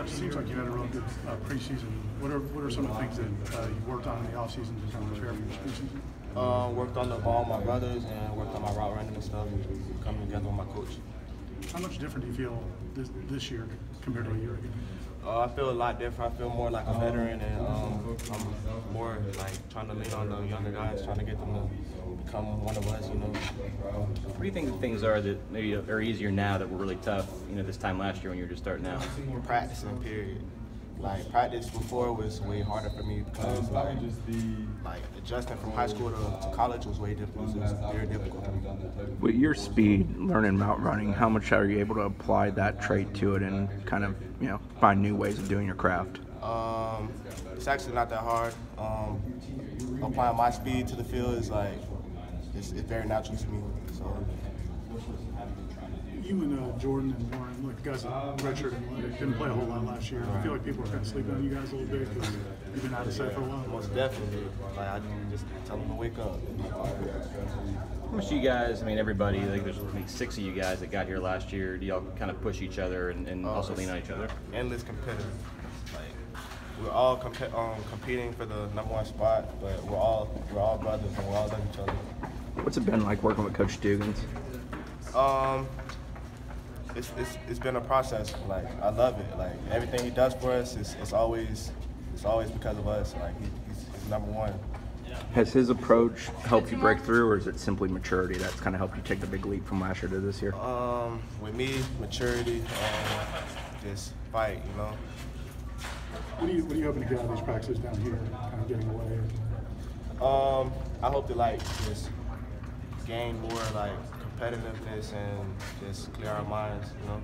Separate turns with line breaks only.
It seems like you had a real good uh, preseason. What are what are some of the things that uh, you worked on in the offseason to kind of prepare for your preseason?
Uh, worked on the ball with my brothers and worked on my route running and stuff. And coming together with my coach.
How much different do you feel this, this year compared to a year ago?
Uh, I feel a lot different. I feel more like a veteran, and um, I'm more like trying to lean on the younger guys, trying to get them to become one of us. You know.
What do you think things are that maybe are easier now that were really tough, you know, this time last year when you were just starting out?
Practicing, period. Like practice before was way harder for me because like, like adjusting from high school to, to college was way difficult. It was very difficult. for me.
With your speed, learning route running, how much are you able to apply that trait to it and kind of, you know, find new ways of doing your craft?
Um, it's actually not that hard. Um, applying my speed to the field is like it's, it's very natural to me. So
You and uh, Jordan and Warren, look, you guys are redshirt and didn't play a whole lot last year. I feel like people are kind of sleeping on you guys a little bit because you've been out of sight for a while.
most definitely, like I just tell them to wake up.
How much do you guys, I mean, everybody, like there's like six of you guys that got here last year. Do y'all kind of push each other and, and also lean on each other?
Endless competitive. Like we're all comp- um, competing for the number one spot, but we're all we're all brothers and we all love each other.
What's it been like working with Coach Dugans?
Um, it's, it's, it's been a process. Like I love it. Like everything he does for us is it's always it's always because of us. Like he, he's, he's number one.
Has his approach helped you break through, or is it simply maturity that's kind of helped you take the big leap from last year to this year?
Um, with me, maturity, um, just fight. You know.
What are you What are you hoping to get out of these practices down here, kind of getting away?
Um, I hope to like just gain more like competitiveness and just clear our minds. You know.